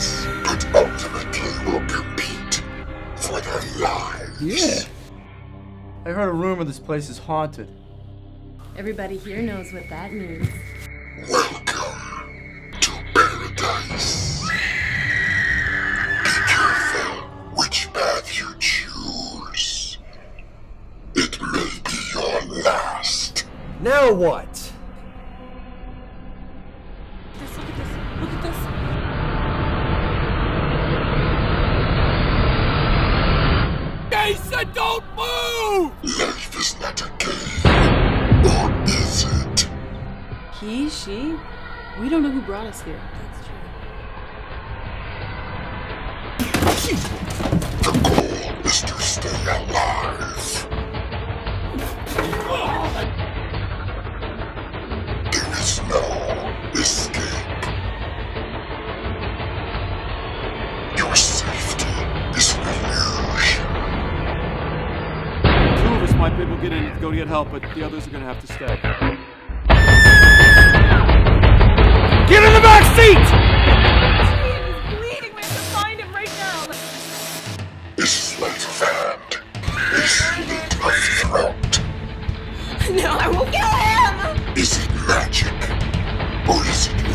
but ultimately will compete for their lives. Yeah. I heard a rumor this place is haunted. Everybody here knows what that means. Welcome to paradise. Be careful which path you choose. It may be your last. Now what? Jason, don't move! Life is not a game. Or is it? He, she, we don't know who brought us here. That's true. my people get in to go to get help, but the others are gonna have to stay. Get in the back seat! bleeding. We have to find him right now. This sleight of hand is the tough throat. No, I won't kill him! Is it magic? Or is it